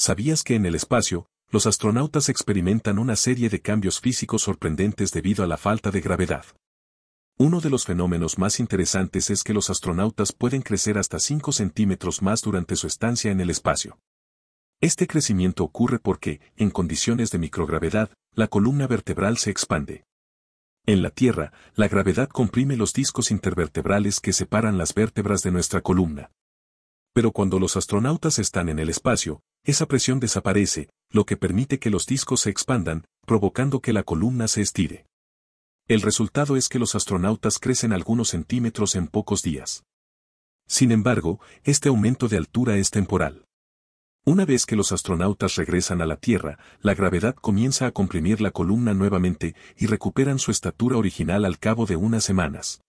¿Sabías que en el espacio, los astronautas experimentan una serie de cambios físicos sorprendentes debido a la falta de gravedad? Uno de los fenómenos más interesantes es que los astronautas pueden crecer hasta 5 centímetros más durante su estancia en el espacio. Este crecimiento ocurre porque, en condiciones de microgravedad, la columna vertebral se expande. En la Tierra, la gravedad comprime los discos intervertebrales que separan las vértebras de nuestra columna. Pero cuando los astronautas están en el espacio, esa presión desaparece, lo que permite que los discos se expandan, provocando que la columna se estire. El resultado es que los astronautas crecen algunos centímetros en pocos días. Sin embargo, este aumento de altura es temporal. Una vez que los astronautas regresan a la Tierra, la gravedad comienza a comprimir la columna nuevamente y recuperan su estatura original al cabo de unas semanas.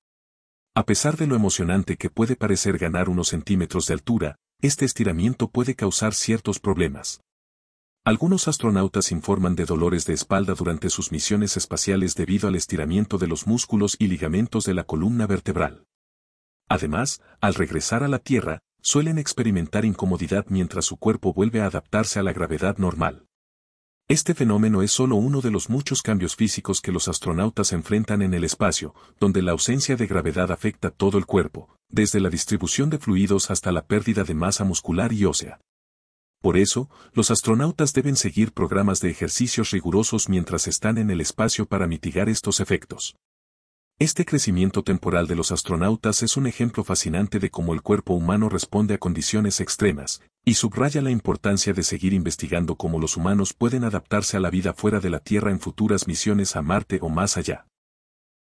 A pesar de lo emocionante que puede parecer ganar unos centímetros de altura, este estiramiento puede causar ciertos problemas. Algunos astronautas informan de dolores de espalda durante sus misiones espaciales debido al estiramiento de los músculos y ligamentos de la columna vertebral. Además, al regresar a la Tierra, suelen experimentar incomodidad mientras su cuerpo vuelve a adaptarse a la gravedad normal. Este fenómeno es solo uno de los muchos cambios físicos que los astronautas enfrentan en el espacio, donde la ausencia de gravedad afecta todo el cuerpo, desde la distribución de fluidos hasta la pérdida de masa muscular y ósea. Por eso, los astronautas deben seguir programas de ejercicios rigurosos mientras están en el espacio para mitigar estos efectos. Este crecimiento temporal de los astronautas es un ejemplo fascinante de cómo el cuerpo humano responde a condiciones extremas, y subraya la importancia de seguir investigando cómo los humanos pueden adaptarse a la vida fuera de la Tierra en futuras misiones a Marte o más allá.